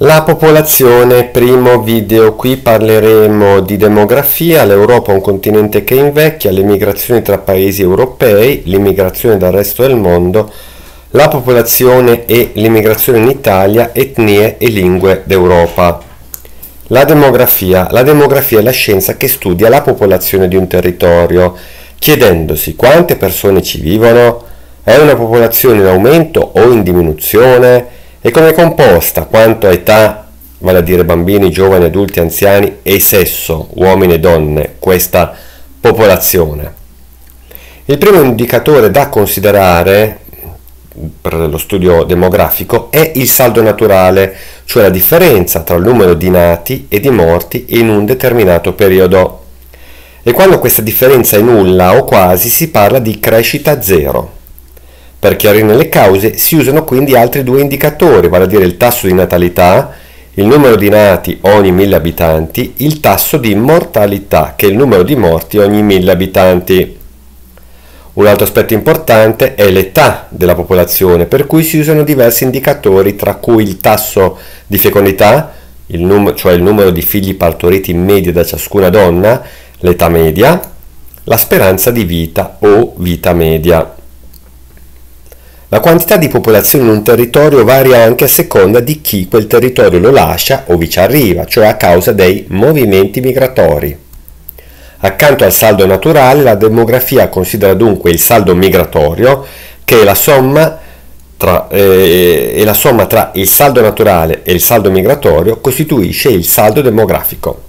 La popolazione, primo video, qui parleremo di demografia, l'Europa è un continente che invecchia, le migrazioni tra paesi europei, l'immigrazione dal resto del mondo, la popolazione e l'immigrazione in Italia, etnie e lingue d'Europa. La demografia. La demografia è la scienza che studia la popolazione di un territorio, chiedendosi quante persone ci vivono, è una popolazione in aumento o in diminuzione, e come è composta quanto a età, vale a dire bambini, giovani, adulti, anziani e sesso, uomini e donne, questa popolazione. Il primo indicatore da considerare per lo studio demografico è il saldo naturale, cioè la differenza tra il numero di nati e di morti in un determinato periodo. E quando questa differenza è nulla o quasi si parla di crescita zero. Per chiarire le cause si usano quindi altri due indicatori, vale a dire il tasso di natalità, il numero di nati ogni mille abitanti, il tasso di mortalità, che è il numero di morti ogni mille abitanti. Un altro aspetto importante è l'età della popolazione, per cui si usano diversi indicatori, tra cui il tasso di fecondità, il num- cioè il numero di figli partoriti in media da ciascuna donna, l'età media, la speranza di vita o vita media. La quantità di popolazione in un territorio varia anche a seconda di chi quel territorio lo lascia o vi ci arriva, cioè a causa dei movimenti migratori. Accanto al saldo naturale, la demografia considera dunque il saldo migratorio, che è la somma tra, eh, e la somma tra il saldo naturale e il saldo migratorio costituisce il saldo demografico.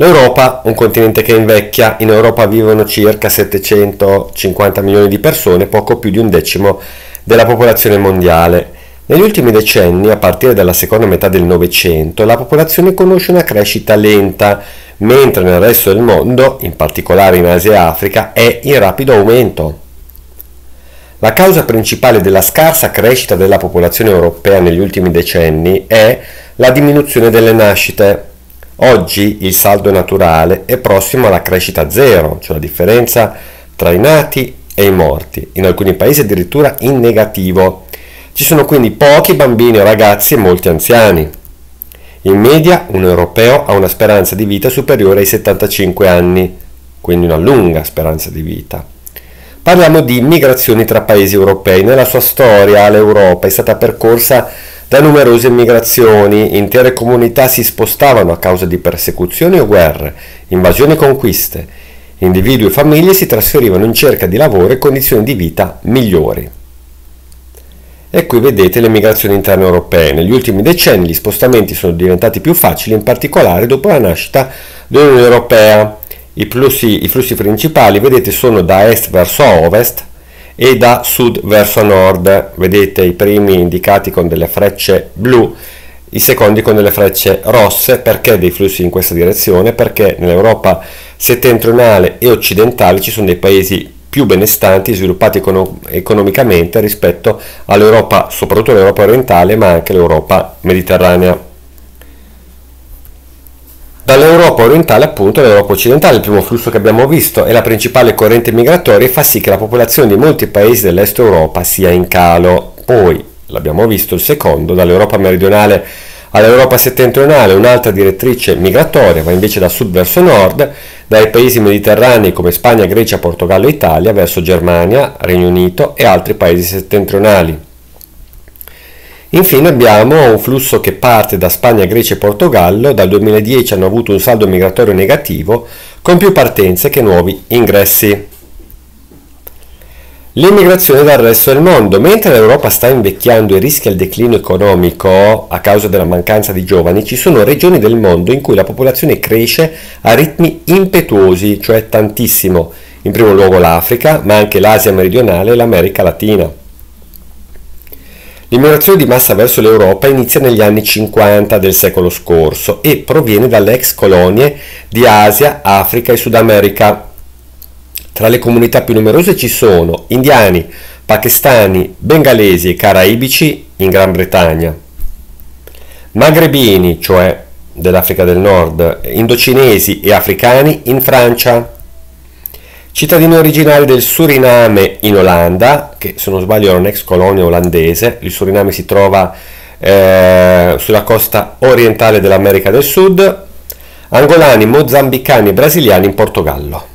L'Europa, un continente che invecchia, in Europa vivono circa 750 milioni di persone, poco più di un decimo della popolazione mondiale. Negli ultimi decenni, a partire dalla seconda metà del Novecento, la popolazione conosce una crescita lenta, mentre nel resto del mondo, in particolare in Asia e Africa, è in rapido aumento. La causa principale della scarsa crescita della popolazione europea negli ultimi decenni è la diminuzione delle nascite. Oggi il saldo naturale è prossimo alla crescita zero, cioè la differenza tra i nati e i morti, in alcuni paesi addirittura in negativo. Ci sono quindi pochi bambini o ragazzi e molti anziani. In media un europeo ha una speranza di vita superiore ai 75 anni, quindi una lunga speranza di vita. Parliamo di migrazioni tra paesi europei. Nella sua storia l'Europa è stata percorsa da numerose migrazioni, intere comunità si spostavano a causa di persecuzioni o guerre, invasioni e conquiste. Individui e famiglie si trasferivano in cerca di lavoro e condizioni di vita migliori. E qui vedete le migrazioni interne europee. Negli ultimi decenni gli spostamenti sono diventati più facili, in particolare dopo la nascita dell'Unione Europea. I flussi, I flussi principali, vedete, sono da est verso ovest, e da sud verso nord. Vedete i primi indicati con delle frecce blu, i secondi con delle frecce rosse. Perché dei flussi in questa direzione? Perché nell'Europa settentrionale e occidentale ci sono dei paesi più benestanti, sviluppati econo- economicamente rispetto all'Europa, soprattutto l'Europa orientale, ma anche l'Europa mediterranea dall'Europa orientale appunto all'Europa occidentale. Il primo flusso che abbiamo visto è la principale corrente migratoria e fa sì che la popolazione di molti paesi dell'est Europa sia in calo. Poi, l'abbiamo visto, il secondo, dall'Europa meridionale all'Europa settentrionale, un'altra direttrice migratoria va invece da sud verso nord, dai paesi mediterranei come Spagna, Grecia, Portogallo e Italia verso Germania, Regno Unito e altri paesi settentrionali. Infine abbiamo un flusso che parte da Spagna, Grecia e Portogallo, dal 2010 hanno avuto un saldo migratorio negativo con più partenze che nuovi ingressi. L'immigrazione dal resto del mondo. Mentre l'Europa sta invecchiando e rischia il declino economico a causa della mancanza di giovani, ci sono regioni del mondo in cui la popolazione cresce a ritmi impetuosi, cioè tantissimo. In primo luogo l'Africa, ma anche l'Asia meridionale e l'America Latina. L'immigrazione di massa verso l'Europa inizia negli anni 50 del secolo scorso e proviene dalle ex colonie di Asia, Africa e Sud America. Tra le comunità più numerose ci sono indiani, pakistani, bengalesi e caraibici in Gran Bretagna, magrebini, cioè dell'Africa del Nord, indocinesi e africani in Francia, Cittadini originari del Suriname in Olanda, che se non sbaglio era un'ex colonia olandese, il Suriname si trova eh, sulla costa orientale dell'America del Sud, angolani, mozambicani e brasiliani in Portogallo.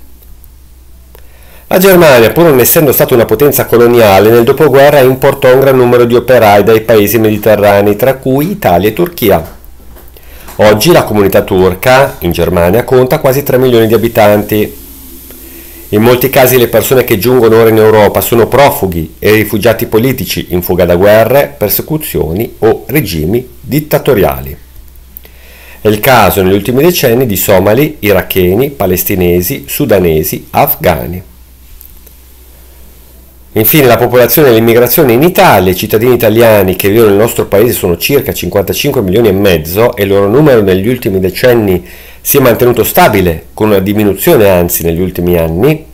La Germania, pur non essendo stata una potenza coloniale, nel dopoguerra importò un gran numero di operai dai paesi mediterranei, tra cui Italia e Turchia. Oggi la comunità turca in Germania conta quasi 3 milioni di abitanti. In molti casi le persone che giungono ora in Europa sono profughi e rifugiati politici in fuga da guerre, persecuzioni o regimi dittatoriali. È il caso negli ultimi decenni di somali, iracheni, palestinesi, sudanesi, afghani. Infine la popolazione e l'immigrazione in Italia, i cittadini italiani che vivono nel nostro paese sono circa 55 milioni e mezzo e il loro numero negli ultimi decenni si è mantenuto stabile, con una diminuzione anzi negli ultimi anni.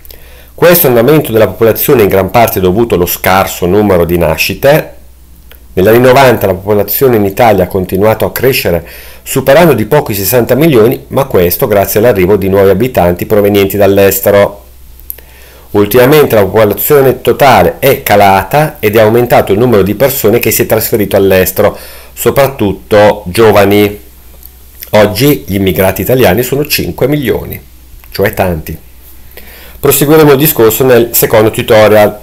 Questo andamento della popolazione è in gran parte dovuto allo scarso numero di nascite. Negli anni 90 la popolazione in Italia ha continuato a crescere superando di poco i 60 milioni, ma questo grazie all'arrivo di nuovi abitanti provenienti dall'estero. Ultimamente la popolazione totale è calata ed è aumentato il numero di persone che si è trasferito all'estero, soprattutto giovani. Oggi gli immigrati italiani sono 5 milioni, cioè tanti. Proseguiremo il discorso nel secondo tutorial.